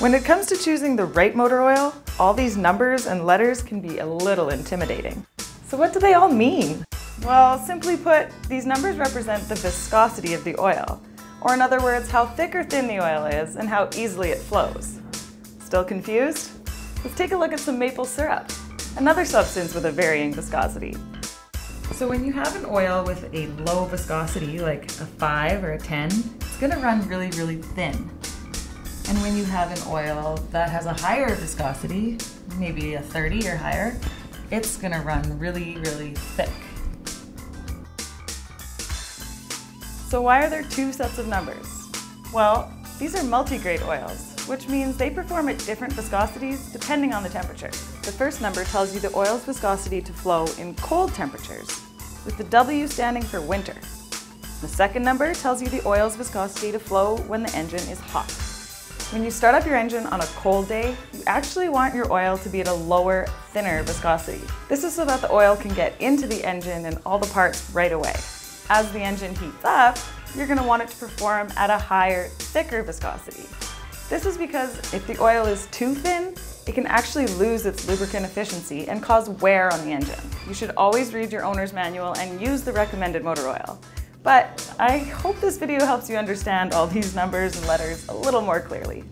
When it comes to choosing the right motor oil, all these numbers and letters can be a little intimidating. So what do they all mean? Well, simply put, these numbers represent the viscosity of the oil, or in other words, how thick or thin the oil is and how easily it flows. Still confused? Let's take a look at some maple syrup, another substance with a varying viscosity. So when you have an oil with a low viscosity, like a 5 or a 10, it's going to run really, really thin. And when you have an oil that has a higher viscosity, maybe a 30 or higher, it's going to run really, really thick. So why are there two sets of numbers? Well, these are multigrade oils, which means they perform at different viscosities depending on the temperature. The first number tells you the oil's viscosity to flow in cold temperatures, with the W standing for winter. The second number tells you the oil's viscosity to flow when the engine is hot. When you start up your engine on a cold day, you actually want your oil to be at a lower, thinner viscosity. This is so that the oil can get into the engine and all the parts right away. As the engine heats up, you're going to want it to perform at a higher, thicker viscosity. This is because if the oil is too thin, it can actually lose its lubricant efficiency and cause wear on the engine. You should always read your owner's manual and use the recommended motor oil. But I hope this video helps you understand all these numbers and letters a little more clearly.